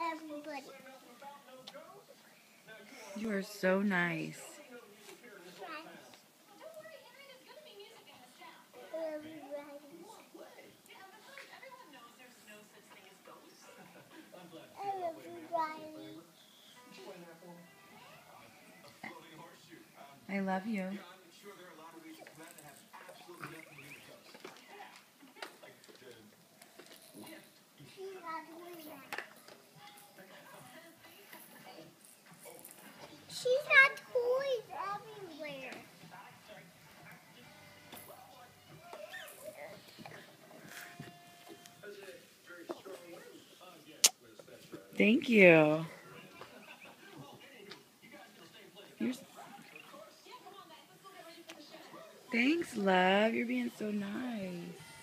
everybody. You are so nice. I love you. She's got toys everywhere. Thank you. Thanks, love. You're being so nice.